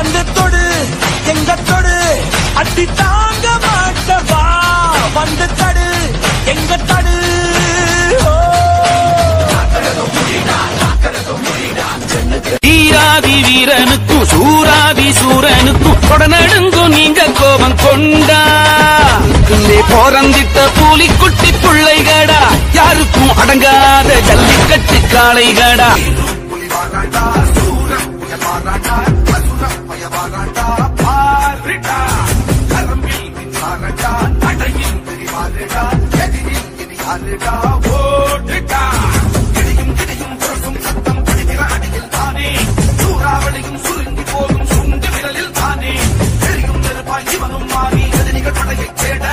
வந்து தொடு எங்க தொடு. அடி தாங்க மாட்டவா? வந்து தடு எங்க தடு. வீராதி வீரனுக்கும் சூராதி சூரனுக்கும் கொடநடுங்கும் நீங்க கோபம் கொண்டா? உள்ளே போறந்திட்ட பூலிக்குட்டி பிள்ளைகடா யாருக்கும் அடங்காத ஜல்லிக்கட்டு காளைகடா? பாரட்டா பாரிட்டா. கரம்பில் நின்றாரட்டா நடையில் தெரிவாருடா எதிரில் தெரியாருடா ஓடுடா கிடியும் கிடியும் சுருங்கி போகும் சுண்டு விரலில் தானே. தெரியும் நெருப்பாய் இவனும் மாறி எதிரிகள் படையை தேட